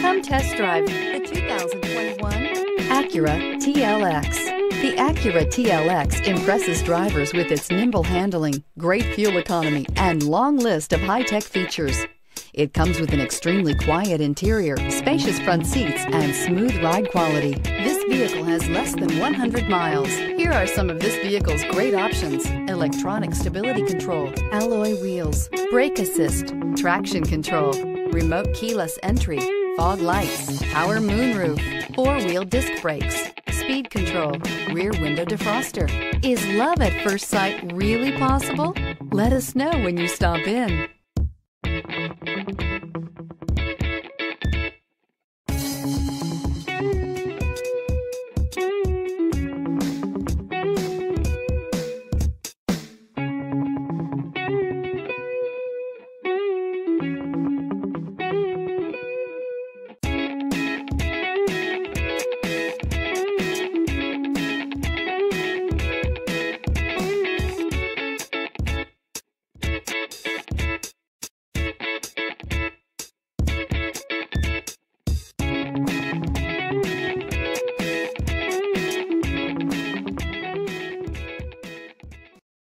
Come test drive the 2021 Acura TLX. The Acura TLX impresses drivers with its nimble handling, great fuel economy, and long list of high-tech features. It comes with an extremely quiet interior, spacious front seats, and smooth ride quality. This vehicle has less than 100 miles. Here are some of this vehicle's great options. Electronic stability control, alloy wheels, brake assist, traction control, remote keyless entry, fog lights, power moonroof, four-wheel disc brakes, speed control, rear window defroster. Is love at first sight really possible? Let us know when you stop in.